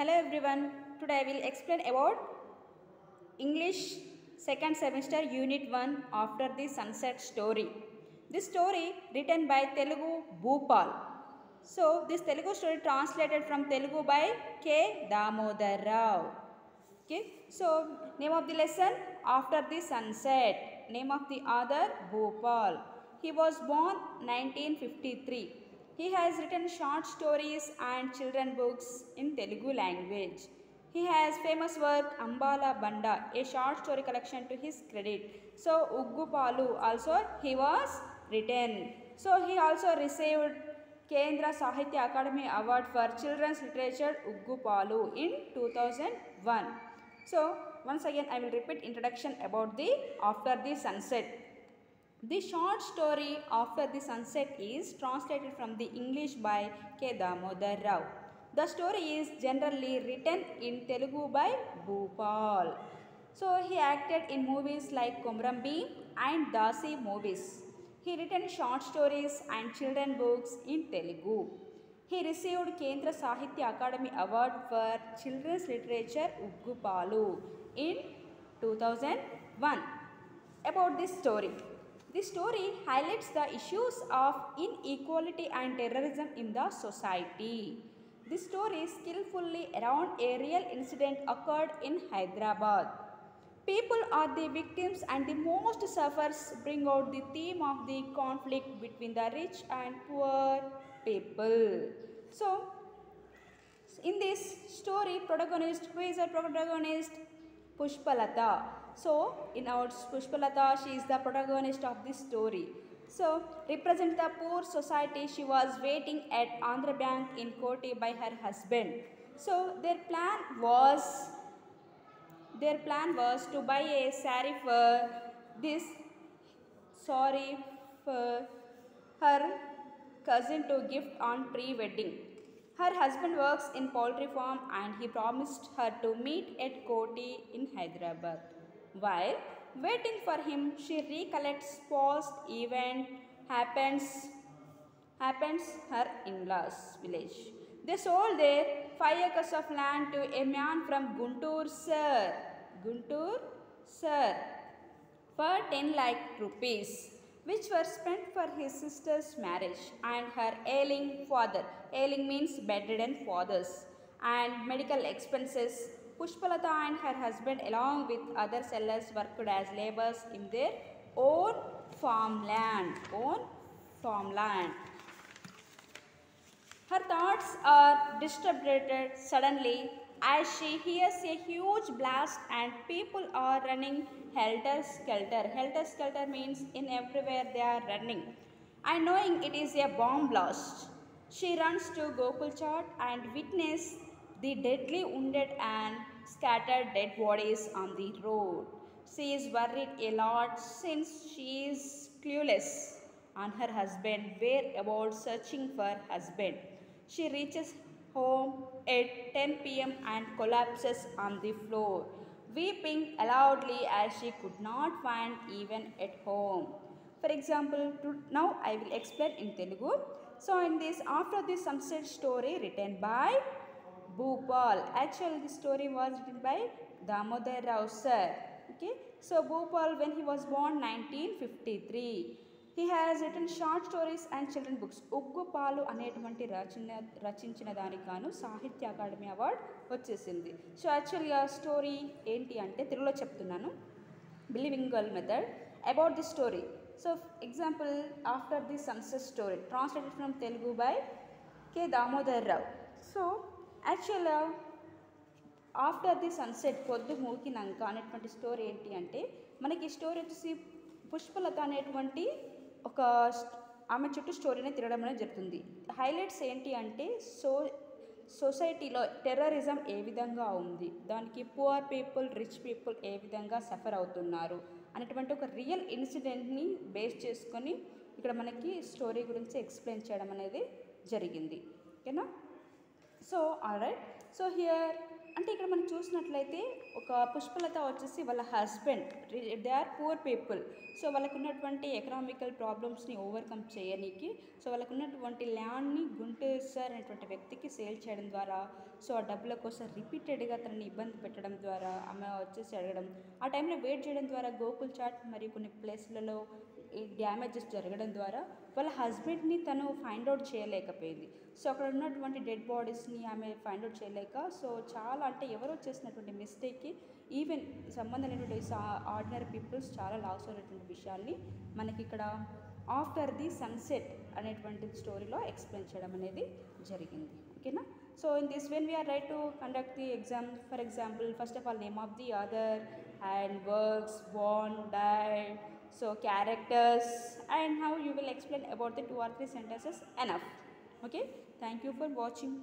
Hello everyone. Today I will explain about English second semester unit 1 after the sunset story. This story written by Telugu Bhupal. So this Telugu story translated from Telugu by K. Damodar Rao. Okay. So name of the lesson after the sunset. Name of the author Bhupal. He was born 1953. He has written short stories and children books in Telugu language. He has famous work Ambala Banda, a short story collection to his credit. So Uggu Palu also he was written. So he also received Kendra Sahitya Academy Award for Children's Literature Uggu Palu in 2001. So once again I will repeat introduction about the After the Sunset. The short story After the Sunset is translated from the English by K. Damodar Rao. The story is generally written in Telugu by Bhupal. So he acted in movies like Komrambi and Dasi movies. He written short stories and children books in Telugu. He received Kendra Sahitya Academy Award for Children's Literature Uggupalu in 2001. About this story. This story highlights the issues of inequality and terrorism in the society. This story skillfully around a real incident occurred in Hyderabad. People are the victims and the most sufferers bring out the theme of the conflict between the rich and poor people. So, in this story, protagonist, who is our protagonist? Pushpalata. So, in our Pushpalata, she is the protagonist of this story. So, represent the poor society, she was waiting at Andhra Bank in Koti by her husband. So, their plan was their plan was to buy a sari for this sorry for her cousin to gift on pre-wedding. Her husband works in poultry farm and he promised her to meet at Koti in Hyderabad. While waiting for him, she recollects past event happens happens her in-laws village. They sold their five acres of land to a man from Guntur sir. Guntur sir for 10 lakh rupees which were spent for his sister's marriage and her ailing father. Ailing means bedridden fathers and medical expenses. Pushpalata and her husband along with other sellers worked as laborers in their own farmland. Own farmland. Her thoughts are disturbed suddenly as she hears a huge blast and people are running helter skelter. Helter skelter means in everywhere they are running. And knowing it is a bomb blast, she runs to Gokul Chat and witness the deadly wounded and scattered dead bodies on the road. She is worried a lot since she is clueless on her husband whereabouts searching for husband. She reaches home at 10 pm and collapses on the floor, weeping loudly as she could not find even at home. For example, now I will explain in Telugu. So in this, after this sunset story written by Bhupal. Actually, the story was written by Damodar Rao sir. Okay, so Bhupal when he was born 1953. He has written short stories and children books Uggu Palu అనేటువంటి రచన రచించిన దానికి గాను Sahitya Akademi award వచ్చేసింది. So యాక్చువల్గా story ఏంటి అంటే తెలుగులో చెప్తున్నాను. Believing girl method about the story so example after the sunset story translated from Telugu by K Damodar Rao so యాక్చువల్గా ఆఫ్టర్ ది సన్సెట్ పొద్దు మూకినాక అనేటువంటి స్టోరీ ఏంటి అంటే మనకి స్టోరీ వచ్చేసి పుష్పలత అనేటువంటి ఒక ఆమె చుట్టూ స్టోరీని తిరగడం అనేది జరుగుతుంది. హైలైట్స్ ఏంటి అంటే సో సొసైటీలో టెర్రరిజం ఏ విధంగా ఉంది? దానికి పువర్ పీపుల్ రిచ్ పీపుల్ ఏ విధంగా సఫర్ అవుతున్నారు? అనేటువంటి ఒక రియల్ ఇన్సిడెంట్ని బేస్ చేసుకొని ఇక్కడ మనకి స్టోరీ గురించి ఎక్స్ప్లెయిన్ చేయడం అనేది జరిగింది. ఓకేనా? So all right. So here అంటే ఇక్కడ మనం చూసినట్లయితే ఒక పుష్పలత వచ్చేసి వాళ్ళ husband they are poor people so వాళ్ళకు ఉన్నటువంటి ఎకనామికల్ ప్రాబ్లమ్స్ని ఓవర్కమ్ చేయనీకి సో వాళ్ళకు ఉన్నటువంటి ల్యాండ్ని గుంటూరు సార్ అనేటువంటి వ్యక్తికి సేల్ చేయడం ద్వారా సో ఆ డబ్బుల కోసం రిపీటెడ్గా తనని ఇబ్బంది పెట్టడం ద్వారా ఆమె వచ్చేసి అడగడం. ఆ టైంలో వెయిట్ చేయడం ద్వారా గోకుల్ చాట్ మరియు కొన్ని ప్లేస్లలో డ్యామేజెస్ జరగడం ద్వారా వాళ్ళ హస్బెండ్ని తను ఫైండ్ అవుట్ చేయలేకపోయింది. సో అక్కడ ఉన్నటువంటి డెడ్ బాడీస్ని ఆమె ఫైండ్ అవుట్ చేయలేక సో చాలా అంటే ఎవరో చేసినటువంటి మిస్టేక్కి ఈవెన్ సంబంధం లేనటువంటి ఆర్డినరీ పీపుల్స్ చాలా లాస్ అయినటువంటి విషయాల్ని మనకి ఇక్కడ ఆఫ్టర్ ది సన్సెట్ అనేటువంటి స్టోరీలో ఎక్స్ప్లెయిన్ చేయడం అనేది జరిగింది. ఓకేనా? So in this when we're right to conduct the exam for example first of all name of the other and works bond died so characters and how you will explain about the two or three sentences enough. Okay? Thank you for watching